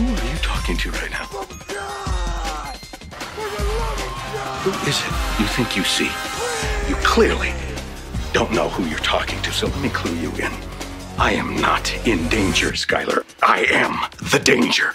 Who are you talking to right now? Who is it you think you see? You clearly don't know who you're talking to, so let me clue you in. I am not in danger, Skyler. I am the danger.